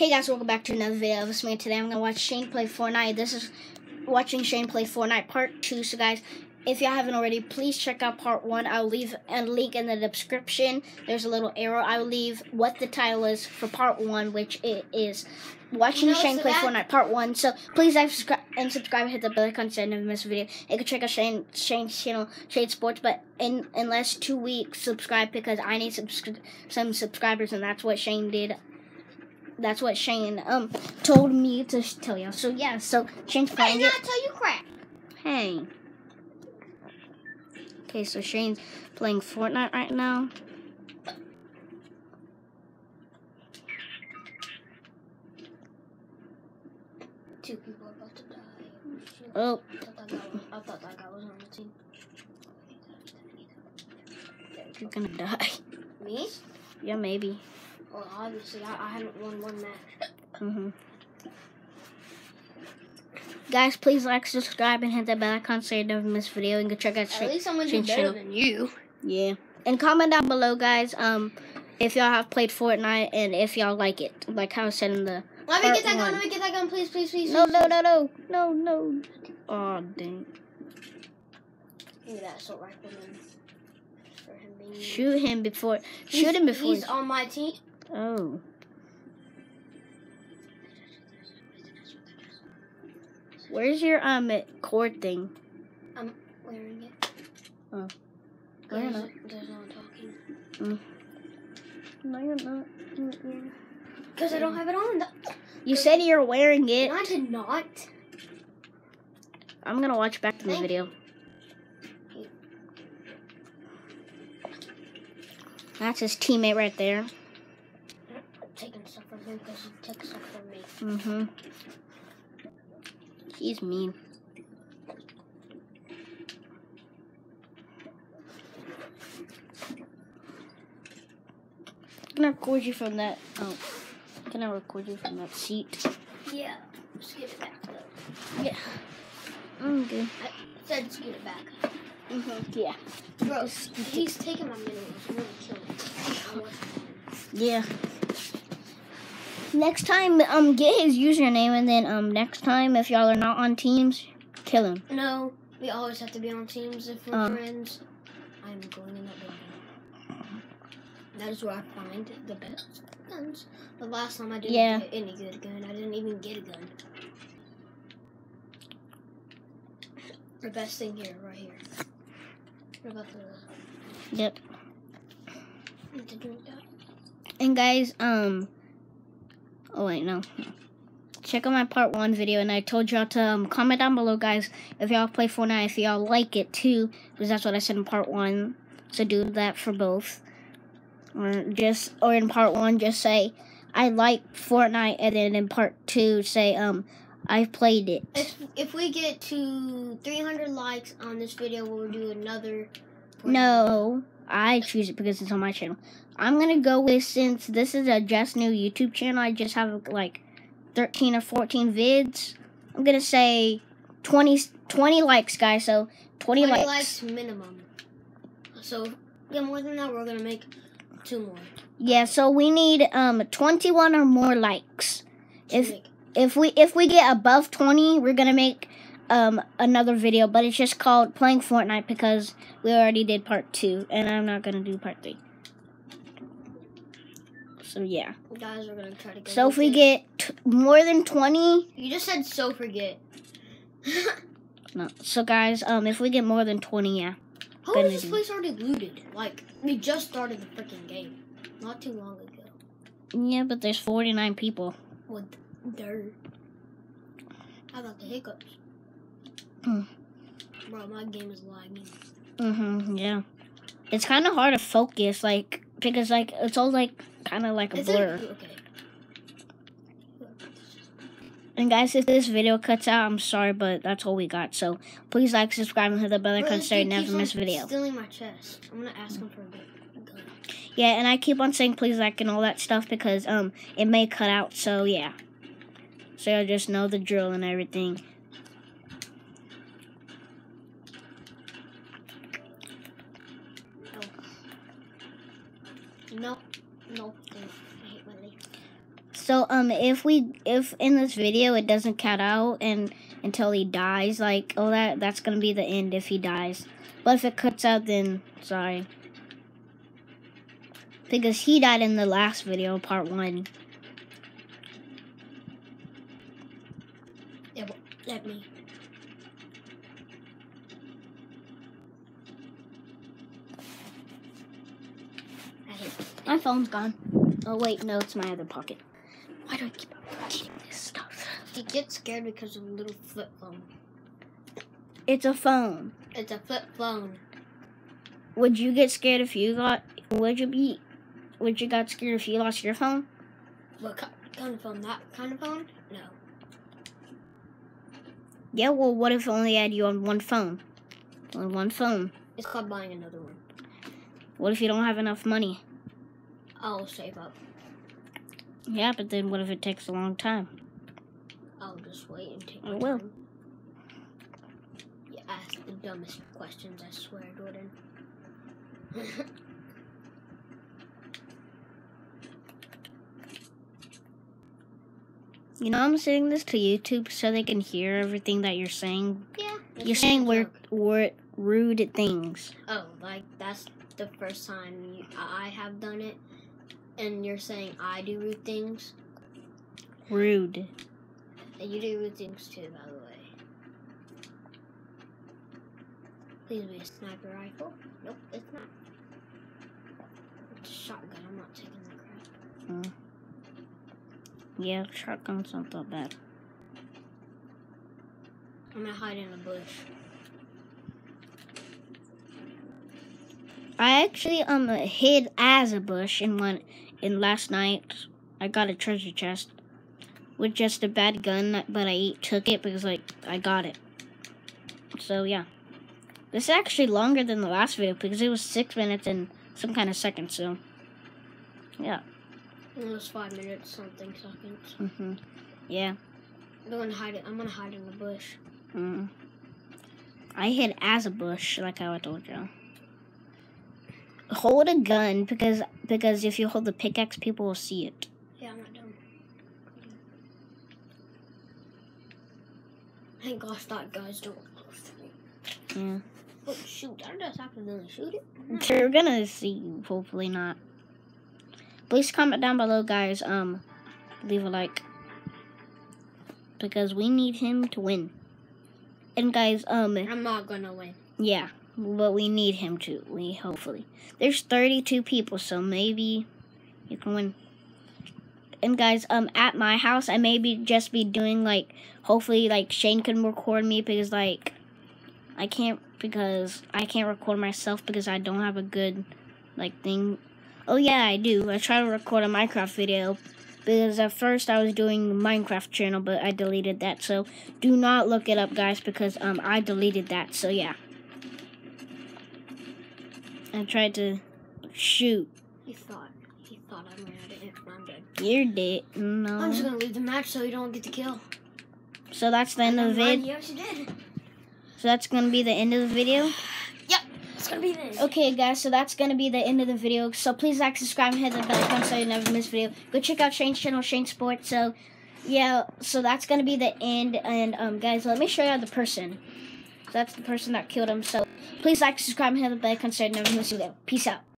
Hey guys, welcome back to another video of us. Me today I'm gonna watch Shane play Fortnite. This is watching Shane play Fortnite part two. So guys, if y'all haven't already, please check out part one. I'll leave a link in the description. There's a little arrow. I'll leave what the title is for part one, which it is watching No, Shane so play that- Fortnite part one. So please like subscribe and subscribe and hit the bell icon so you never miss a video. You can check out Shane Shane's channel, Shane Sports, but in in less two weeks, subscribe because I need subscri- some subscribers, and that's what Shane did that's what Shane um told me to tell y'all. So yeah, so Shane's I playing did it. not tell you crap. Hey. Okay, so Shane's playing Fortnite right now. Two people are about to die. Oh, I I thought that guy was on the team. you're gonna die. Me? Yeah, maybe. Well, obviously, I, I haven't won one match. Mhm. Guys, please like, subscribe, and hit that bell icon so you never miss a video. And go check out At least I'm gonna do Shane's better channel. than you. Yeah. And comment down below, guys. Um, if y'all have played Fortnite and if y'all like it, like how I said in the Let me get that one. gun. Let me get that gun, please, please, please. No, please, no, no, no, no, no. Oh, dang. Look at that assault rifleman. For him being Shoot him before. He's- Shoot him before. He's on my team. Oh. Where's your um cord thing? I'm wearing it. Oh. There's, Where there's no talking. No, you're not. Because I don't have it on. You said you're wearing it. No, I did not. I'm gonna watch back to the video. That's his teammate right there. I'm taking stuff from him because he took stuff from me. Mm-hmm. He's mean. Can I record you from that? Oh, can I record you from that seat? Yeah. Just get it back, though. Yeah. I'm good. I said just get it back. Mm-hmm. Yeah. Bro, he's taking my minerals. I'm gonna kill him. Yeah. Next time, um, get his username, and then um, next time, if y'all are not on teams, kill him. No, we always have to be on teams if we're Um. friends. I'm going in that building. That is where I find the best guns. The last time I didn't Yeah. get any good gun, I didn't even get a gun. The best thing here, right here. What about the Yep. need to drink that? And guys, um, oh wait, no. Check out my part one video, and I told y'all to um, comment down below, guys, if y'all play Fortnite, if y'all like it too, because that's what I said in part one. So do that for both, or just, or in part one, just say I like Fortnite, and then in part two, say um, I've played it. If if we get to 300 likes on this video, we'll do another. No, I choose it because it's on my channel. I'm gonna go with since this is a just new YouTube channel. I just have like 13 or 14 vids. I'm gonna say 20, 20 likes, guys. So 20, 20 likes. likes minimum. So get more than that, we're gonna make two more. Yeah. So we need um 21 or more likes. If if we if we get above 20, we're gonna make um another video. But it's just called playing Fortnite because we already did part two, and I'm not gonna do part three. So yeah. guys, we're gonna try to get. So if we this. get t- more than 20, you just said so forget. no. So guys, um, if we get more than 20, yeah. How this do. place already looted? Like we just started the freaking game, not too long ago. Yeah, but there's 49 people. With dirt. How about the hiccups? Hmm. Bro, my game is lagging. Mm-hmm, yeah. It's kind of hard to focus, like, because, like, it's all, like, kind of like a Is it- blur. Okay. And guys, if this video cuts out, I'm sorry, but that's all we got. So please like, subscribe, and hit the bell icon so you never miss a video. Stealing my chest. I'm gonna ask him for a gu- gun. Yeah, and I keep on saying please like and all that stuff because um it may cut out. So yeah. So you'll just know the drill and everything. No, no, I hate So um, if we if in this video it doesn't cut out and until he dies, like oh that that's gonna be the end if he dies. But if it cuts out, then sorry. Because he died in the last video, part one. Yeah, let me. I hate My phone's gone. Oh wait, no, it's my other pocket. Why do I keep repeating this stuff? He gets scared because of a little flip phone. It's a phone. It's a flip phone. Would you get scared if you got? Would you be? Would you got scared if you lost your phone? What kind of phone? That kind of phone? No. Yeah. Well, what if only had you on one phone? On one phone. It's called buying another one. What if you don't have enough money? I'll save up. Yeah, but then what if it takes a long time? I'll just wait and take I will. time. You ask the dumbest questions, I swear, Jordan. You know, I'm saying this to YouTube so they can hear everything that you're saying. yeah. You're saying we're, we're rude things. Oh, like that's the first time you, I have done it, and you're saying I do rude things, Rude. and you do rude things too, by the way. Please be a sniper rifle. Nope, it's not. It's a shotgun. I'm not taking that crap. Yeah, shotgun's not that bad. I'm gonna hide in a bush. I actually um hid as a bush and one in last night. I got a treasure chest with just a bad gun, but I took it because like I got it. So yeah, this is actually longer than the last video because it was six minutes and some kind of seconds. So yeah, It was five minutes, something seconds. hmm yeah. I'm gonna hide it. I'm gonna hide in the bush. Mm. I hid as a bush, like how I told you. Hold a gun because because if you hold the pickaxe, people will see it. Yeah, I'm not done. Thank gosh that guy's door closed to me. Yeah. Oh shoot, I just accidentally shoot it. They're gonna see you, hopefully not. Please comment down below, guys. Um, leave a like because we need him to win. And guys, um, I'm not gonna win. yeah, but we need him to. We hopefully there's 32 people, so maybe you can win. And guys, um, at my house, I maybe just be doing like hopefully like Shane can record me because like I can't because I can't record myself because I don't have a good like thing. Oh yeah, I do. I try to record a Minecraft video because at first I was doing Minecraft channel, but I deleted that. So do not look it up, guys, because um I deleted that. So yeah, I tried to shoot. He thought. He thought I ran out of ink. I'm dead. You're dead. No. I'm just gonna leave the match so you don't get the kill. So that's the end of the vid. Yes, you did. So that's gonna be the end of the video. Yep. It's gonna be this. Okay, guys, so that's gonna be the end of the video. So please like, subscribe, and hit the bell icon so you never miss a video. Go check out Shane's channel, Shane Sports. So, yeah, so that's gonna be the end. And um, guys, let me show you the person. That's the person that killed him. So please like, subscribe, and hit the bell icon so you never miss a. Peace out.